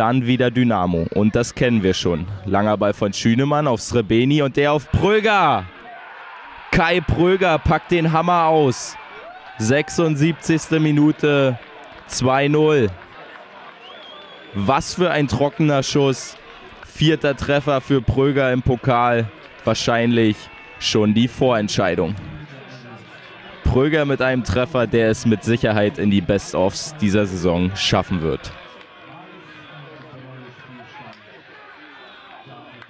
Dann wieder Dynamo. Und das kennen wir schon. Langer Ball von Schünemann auf Srebeni und der auf Pröger. Kai Pröger packt den Hammer aus. 76. Minute 2-0. Was für ein trockener Schuss. Vierter Treffer für Pröger im Pokal. Wahrscheinlich schon die Vorentscheidung. Pröger mit einem Treffer, der es mit Sicherheit in die Best-ofs dieser Saison schaffen wird. That's all.